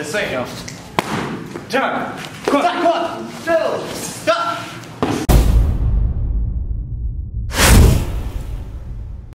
Desenho. John, qua, qua.